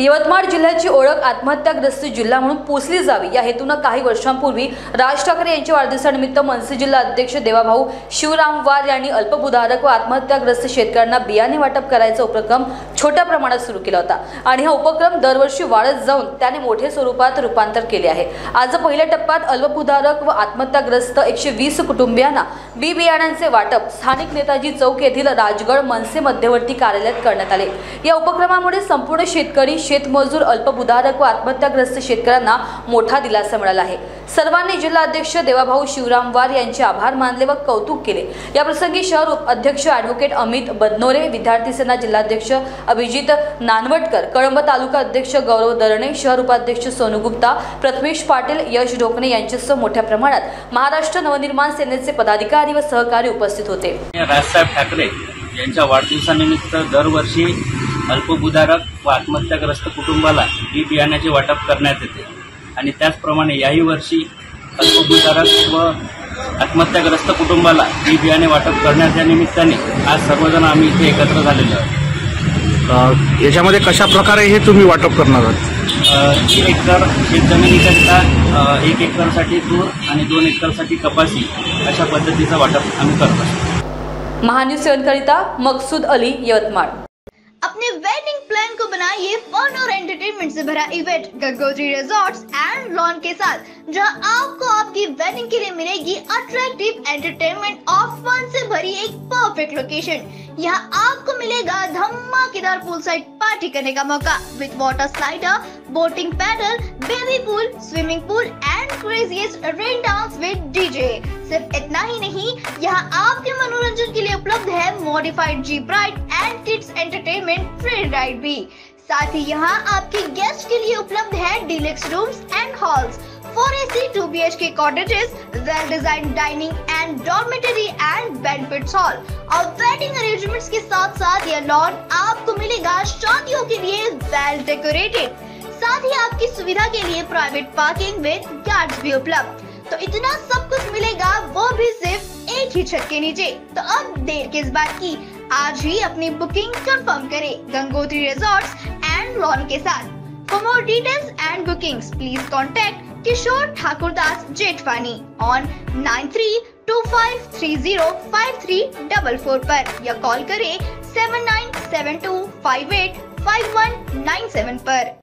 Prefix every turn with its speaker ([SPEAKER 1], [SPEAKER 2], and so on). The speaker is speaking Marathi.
[SPEAKER 1] यवतमाळ जिल्ह्याची ओळख आत्महत्याग्रस्त जिल्हा म्हणून पोचली जावी. या हेतूनं काही वर्षांपूर्वी राज ठाकरे यांच्या वाढदिवसानिमित्त मनसे जिल्हा अध्यक्ष देवाभाऊ शिवराम वार यांनी अल्पभूधारक व आत्महत्याग्रस्त शेतकऱ्यांना बियाणे वाटप करायचा उपक्रम छोट्या प्रमाणात सुरू केला होता. आणि हा उपक्रम दरवर्षी वाढत जाऊन त्याने मोठे स्वरूपात रूपांतर केले आहे. आज पहिल्या टप्प्यात अल्पभूधारक व आत्महत्याग्रस्त एकशे वीस कुटुंबियांना बी बियाण्यांचे वाटप स्थानिक नेताजी चौक येथील राजगड मनसे मध्यवर्ती कार्यालयात करण्यात आले. या उपक्रमामुळे संपूर्ण शेतकरी शेतमजूर अल्पभूधारक व आत्महत्याग्रस्त शेतकऱ्यांना मोठा दिलासा मिळाला आहे. सर्वांनी जिल्हाध्यक्ष देवाभाऊ शिवराम वार यांचे आभार मानले व कौतुक केले. याप्रसंगी शहर उपाध्यक्ष ॲडव्होकेट अमित बदनोरे विद्यार्थी सेना जिल्हाध्यक्ष अभिजित नानवटकर कळंब तालुका अध्यक्ष गौरव दरणे शहर उपाध्यक्ष सोनू गुप्ता प्रथमेश पाटील यश ढोकणे यांच्यासह मोठ्या प्रमाणात महाराष्ट्र नवनिर्माण सेनेचे पदाधिकारी व सहकारी उपस्थित होते.
[SPEAKER 2] राजसाहेब ठाकरे यांच्या वाढदिवसानिमित्त दरवर्षी अल्पभूधारक व आत्महत्याग्रस्त कुटुंबाला बी बियाण्याचे वाटप करण्यात येते. आणि त्याचप्रमाणे याही वर्षी अल्पभूधारक व आत्महत्याग्रस्त कुटुंबाला बी बियाणे वाटप करण्याच्या निमित्ताने आज सर्वजण आम्ही इथे एकत्र झालेलो आहोत.
[SPEAKER 3] याच्यामध्ये कशा प्रकारे हे तुम्ही वाटप करणार आहात?
[SPEAKER 2] एक एकर शेतजमिनीकरिता अ, एक एकरसाठी तूर आणि दोन एकरसाठी कपासी अशा पद्धतीचं वाटप आम्ही करत असतो
[SPEAKER 1] महान्यूज सेवनकरिता मकसूद अली यवतमाळ.
[SPEAKER 4] अपने वेडिंग प्लान को बनाइए फन और एंटरटेनमेंट से भरा event Gangotri resorts and lawn के साथ, जहाँ आपको आपकी वेडिंग के लिए मिलेगी अट्रैक्टिव एंटरटेनमेंट और फन से भरी एक परफेक्ट लोकेशन यहाँ आपको मिलेगा धमाकेदार पूल साइड पार्टी करने का मौका with water slider boating paddle baby pool swimming pool and craziest rain dance with DJ सिर्फ़ इतना ही नहीं, यहाँ आपके मनोरंजन modified jeep ride and kids entertainment free ride भी। साथ ही यहाँ आपके गेस्ट के लिए उपलब्ध है deluxe rooms and halls four A C two B H K cottages well design dining and dormitory and banquets hall और वेडिंग अरेंजमेंट्स के साथ साथ यह लॉन आपको मिलेगा शादियों के लिए वेल डेकोरेटेड साथ ही आपकी सुविधा के लिए प्राइवेट पार्किंग विद गार्ड्स भी उपलब्ध। तो इतना सब कुछ मिलेगा, वो भी सिर्फ़ एक ही छत के नीचे। तो अब देर किस बात की? आज ही अपनी बुकिंग कंफर्म करें गंगोत्री रिजॉर्ट्स एंड लॉन के साथ। For more details and bookings please contact Kishore Thakur Das, Jethwani on nine three two five three zero five three double four पर। या कॉल करें seven nine seven two five eight five one nine seven पर।